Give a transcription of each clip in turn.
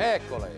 Eccole.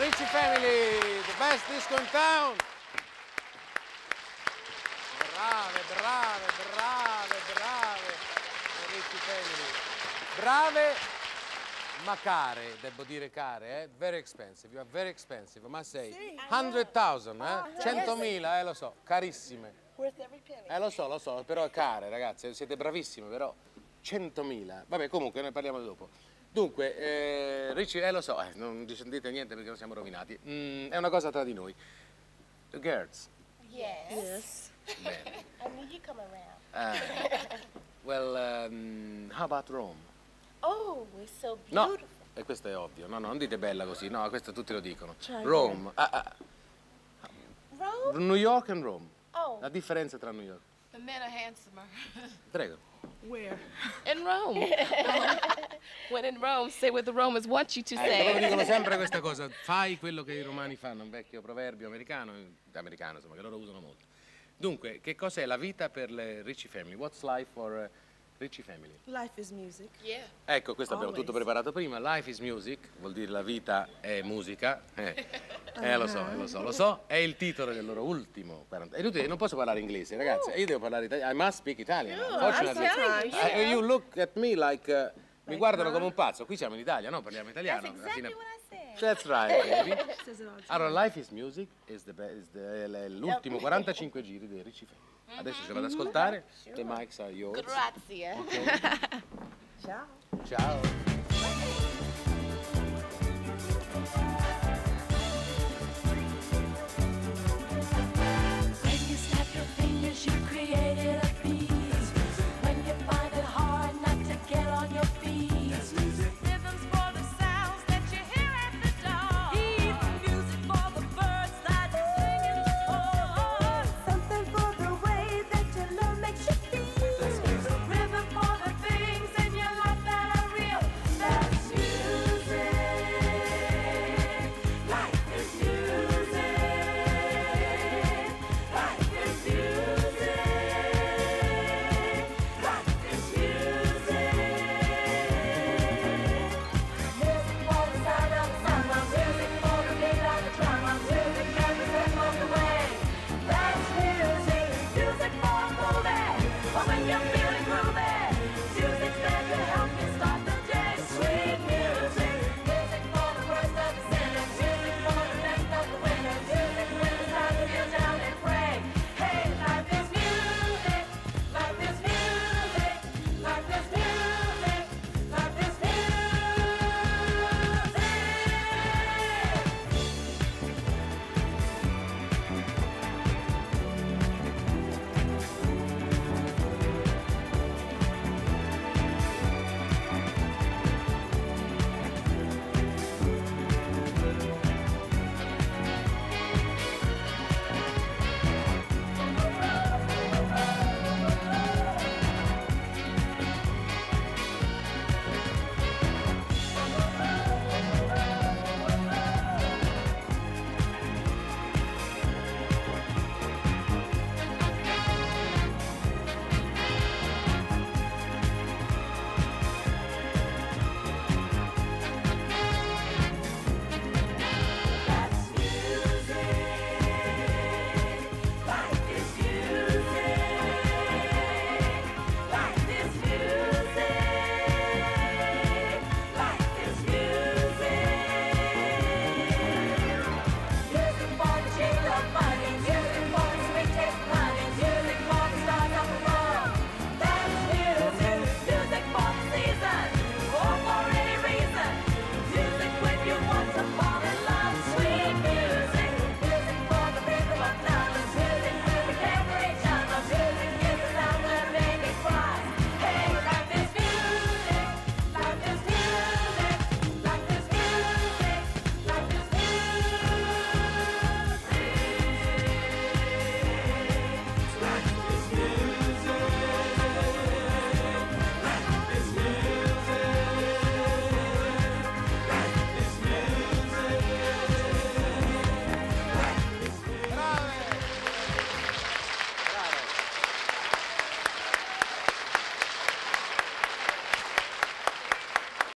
Ricci Family, the best disco in town. Brave, brave, brave, brave. Ricci Family. Brave, ma care, devo dire care, eh? Very expensive, you are very expensive, ma sei 100.000, eh? 100.000, eh, lo so, carissime. Eh, lo so, lo so, però è care, ragazzi, siete bravissime, però 100.000. Vabbè, comunque ne parliamo dopo. Dunque, eh, Ricci, eh, lo so, eh, non ci sentite niente perché non siamo rovinati. Mm, è una cosa tra di noi. The girls. Yes. Bene. I knew you'd come around. Ah, well, um, how about Rome? Oh, it's so No, beautiful. e questo è ovvio. No, no, non dite bella così. No, questo tutti lo dicono. Try Rome. Ah, ah, Rome? New York e Rome. Oh, La differenza tra New York. The men are handsomer. Prego. Where? In Rome. when in Rome, say what the Romans want you to Eh, però say. dicono sempre questa cosa, fai quello che i romani fanno, un vecchio proverbio americano, americano insomma, che loro usano molto. Dunque, che cos'è la vita per le Ricci Family? What's life for uh, Ricci Family. Life is music. Yeah. Ecco, questo abbiamo Always. tutto preparato prima. Life is music, vuol dire la vita è musica. Eh, Eh, lo so, eh, lo so, lo so. È il titolo del loro ultimo. 40 È inutile, non posso parlare inglese, ragazzi. Io devo parlare italiano. I must speak Italian. Unfortunately. sometimes. I- you look at me like... uh, mi guardano come un pazzo. Qui siamo in Italia, no? Parliamo italiano. That's exactly fine- what I said. That's right. Allora, Life is Music is the be- is è l'ultimo 45 giri dei Ricci Family. Adesso ce vado ad ascoltare. The mics are yours. Grazie. Ok? Ciao. Ciao.